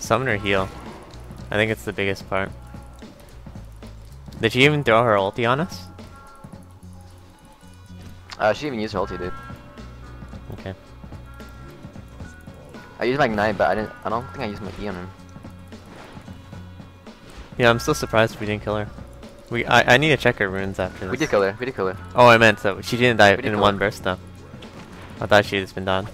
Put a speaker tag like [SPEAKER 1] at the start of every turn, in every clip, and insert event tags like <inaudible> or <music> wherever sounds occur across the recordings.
[SPEAKER 1] Summoner heal. I think it's the biggest part. Did she even throw her ulti on us?
[SPEAKER 2] Uh, she even used her ulti, dude.
[SPEAKER 1] Okay.
[SPEAKER 2] I used my ignite, but I didn't. I don't think I used my E on him.
[SPEAKER 1] Yeah, I'm still surprised we didn't kill her. We I, I need to check her runes after this.
[SPEAKER 2] We did kill her. We did kill her.
[SPEAKER 1] Oh, I meant so she didn't die in one
[SPEAKER 2] her.
[SPEAKER 1] burst though. I thought she had just been done.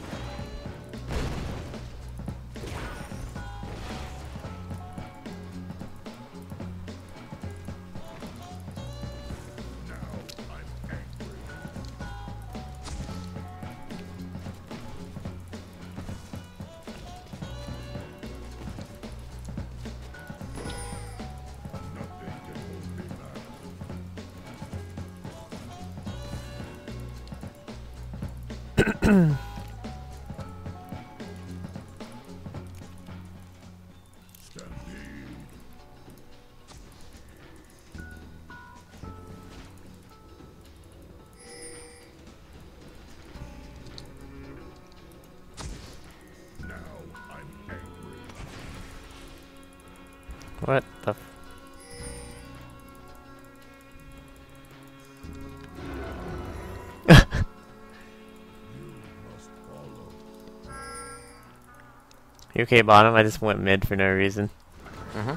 [SPEAKER 1] What the? F You okay, bottom? I just went mid for no reason.
[SPEAKER 2] Mm-hmm.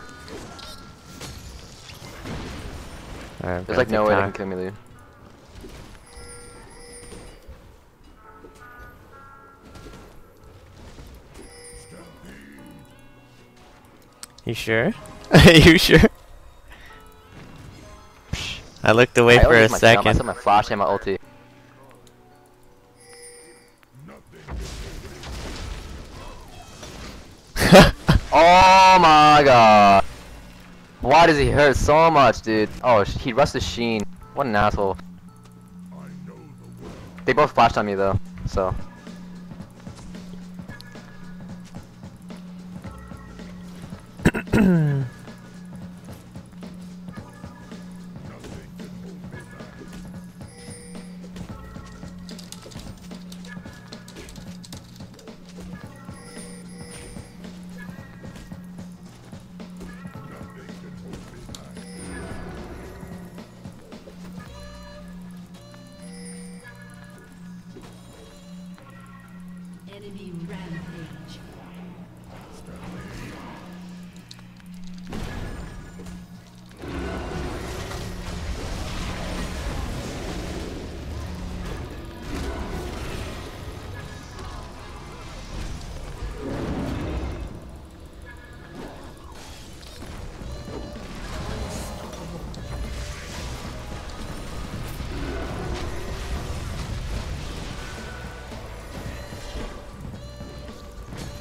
[SPEAKER 1] Alright,
[SPEAKER 2] There's like no way they can kill me, dude.
[SPEAKER 1] You sure? <laughs> you sure? I looked away
[SPEAKER 2] I
[SPEAKER 1] for a
[SPEAKER 2] second. jump, I saw my flash and my ulti. My god. Why does he hurt so much, dude? Oh, he rushed the Sheen. What an asshole. They both flashed on me though, so. <clears throat>
[SPEAKER 3] Enemy rampage.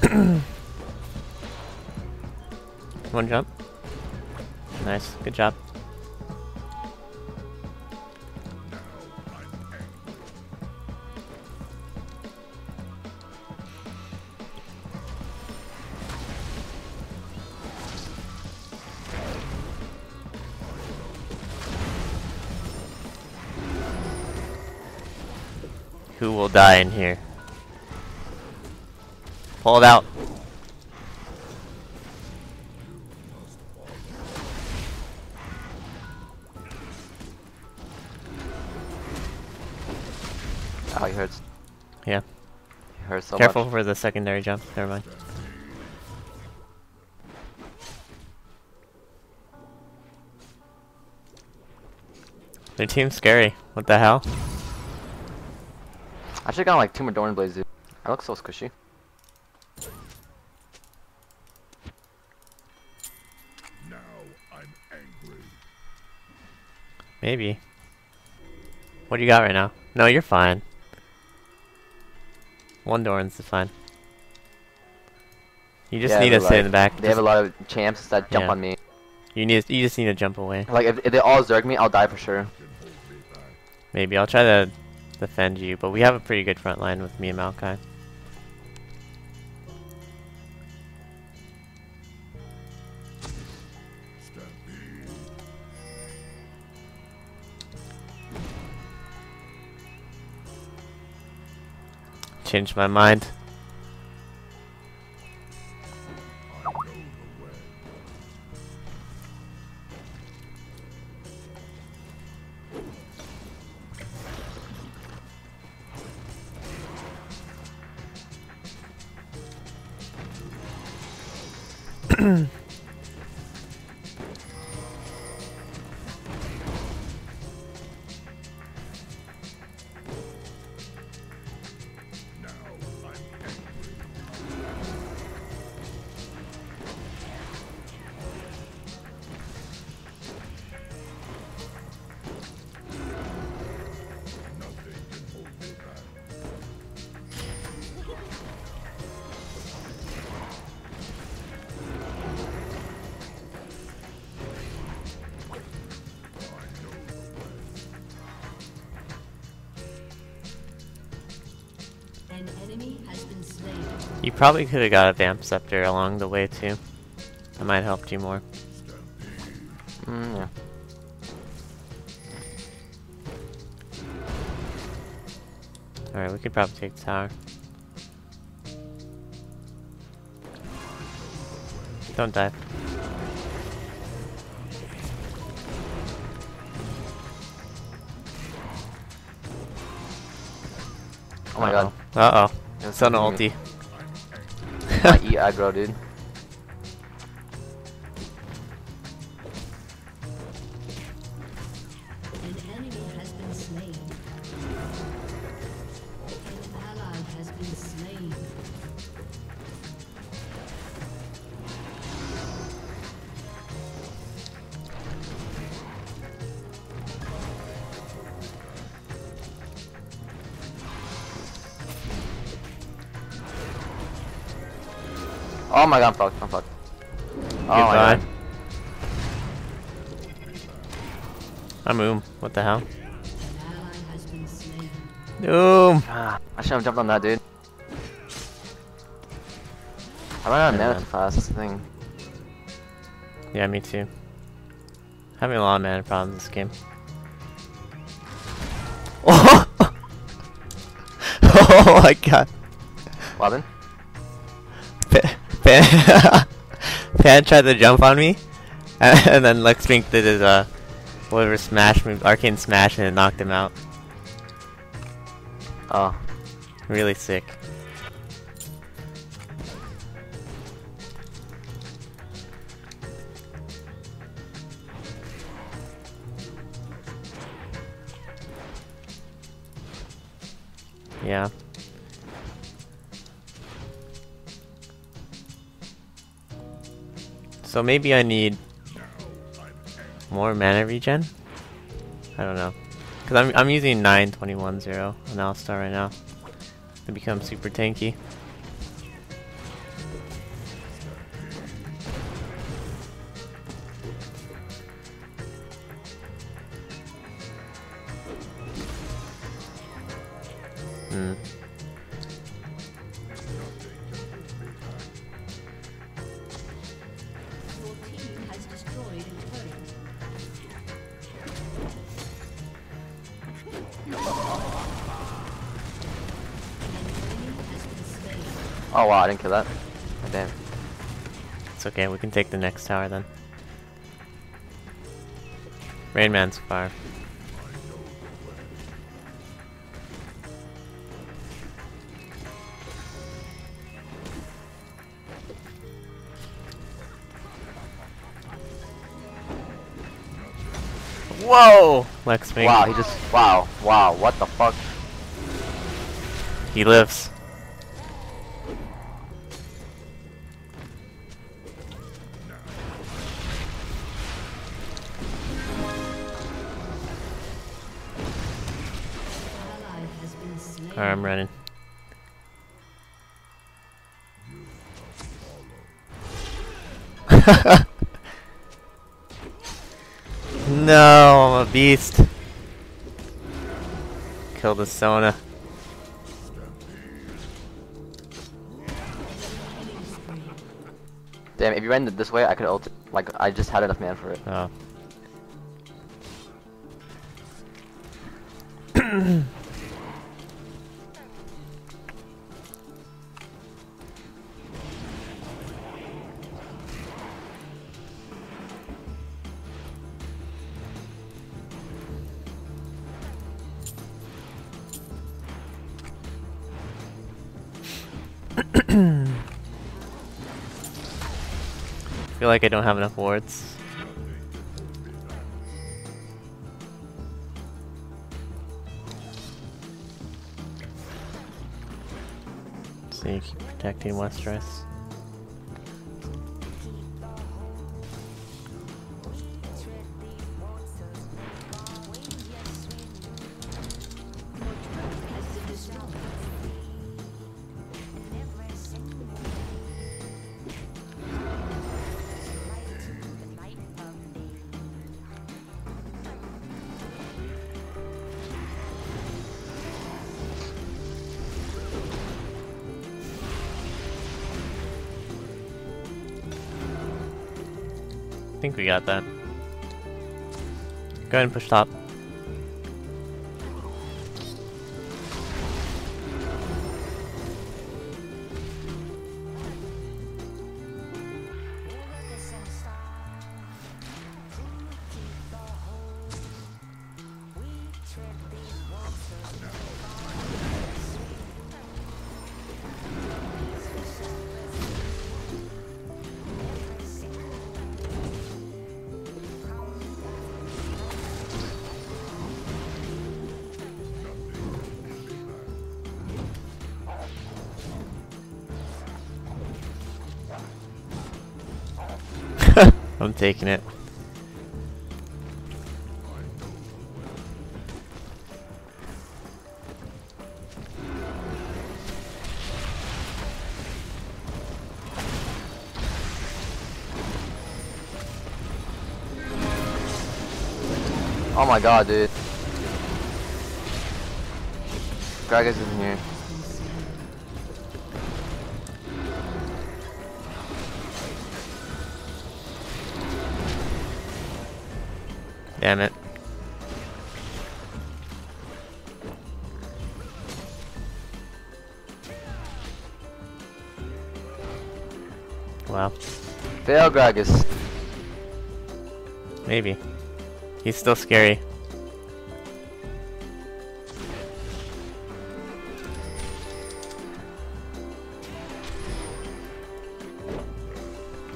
[SPEAKER 1] One jump. Nice, good job. Who will die in here? Pull it out.
[SPEAKER 2] Oh, he hurts.
[SPEAKER 1] Yeah.
[SPEAKER 2] He hurts so
[SPEAKER 1] Careful
[SPEAKER 2] much.
[SPEAKER 1] for the secondary jump. Never mind. Their team's scary. What the hell?
[SPEAKER 2] I should've gotten like two more Doran Blades, dude. I look so squishy.
[SPEAKER 1] Maybe. What do you got right now? No, you're fine. One Doran's is fine. You just
[SPEAKER 2] Yeah,
[SPEAKER 1] need to sit in the back.
[SPEAKER 2] They have a lot of champs that jump
[SPEAKER 1] Yeah.
[SPEAKER 2] on me.
[SPEAKER 1] you need. You just need to jump away.
[SPEAKER 2] Like if, if they all zerg me, I'll die for sure.
[SPEAKER 1] Maybe I'll try to defend you, but we have a pretty good front line with me and Maokai. Changed my mind. You probably could have got a Vamp Scepter along the way too. That might have helped you more.
[SPEAKER 2] Mm, yeah.
[SPEAKER 1] Alright, we could probably take the tower. Don't die.
[SPEAKER 2] Oh my god.
[SPEAKER 1] Uh oh.
[SPEAKER 2] It's
[SPEAKER 1] It's an ulti.
[SPEAKER 2] I eat aggro, dude. Oh my god, I'm fucked. I'm fucked. Oh my
[SPEAKER 1] Goodbye.
[SPEAKER 2] god.
[SPEAKER 1] I'm Oom. What the hell?
[SPEAKER 3] An ally has been slain.
[SPEAKER 1] Oom!
[SPEAKER 2] Ah, I should have jumped on that, dude. I ran out of mana
[SPEAKER 1] man.
[SPEAKER 2] fast. That's the thing.
[SPEAKER 1] Yeah, me too. Having a lot of mana problems in this game. Oh! <laughs> oh my god.
[SPEAKER 2] Robin?
[SPEAKER 1] Pa- Pan, <laughs> Pan tried to jump on me, <laughs> and then Lex Spink did his, uh, whatever smash arcane smash, and it knocked him out.
[SPEAKER 2] Oh.
[SPEAKER 1] Really sick. Yeah. So maybe I need more mana regen? I don't know. Cause I'm I'm using 9210 on Alistar right now. To become super tanky. Hmm.
[SPEAKER 2] Oh wow, I didn't kill that. Oh, damn.
[SPEAKER 1] It's okay, we can take the next tower then. Rain Man's fire. Whoa! Lex.
[SPEAKER 2] Wow, he just. Wow, wow, what the fuck?
[SPEAKER 1] He lives. Alright, I'm running. <laughs> no, I'm a beast. Kill the Sona.
[SPEAKER 2] Damn, if you ran this way, I could ult. Like, I just had enough mana for it.
[SPEAKER 1] Oh. <clears throat> feel like I don't have enough wards. So you keep protecting Westeros. Think we got that. Go ahead and push top. I'm taking it.
[SPEAKER 2] Oh my god, dude. Gragas is in here.
[SPEAKER 1] Damn it. Wow.
[SPEAKER 2] Fail Gragas.
[SPEAKER 1] Maybe. He's still scary.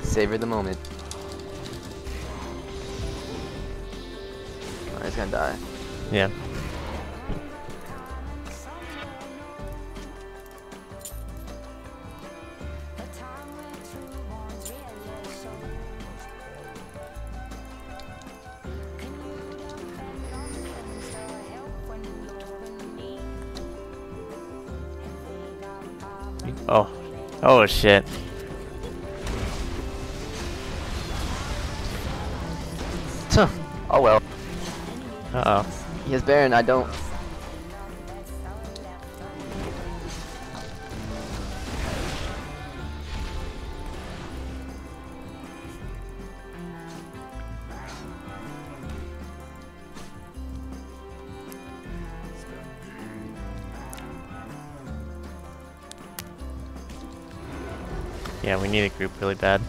[SPEAKER 2] Savor the moment. He's gonna die.
[SPEAKER 1] Yeah. Oh. Oh shit.
[SPEAKER 2] Tuh. Oh well.
[SPEAKER 1] Uh oh.
[SPEAKER 2] He has Baron, I don't.
[SPEAKER 1] Yeah, we need a group really bad.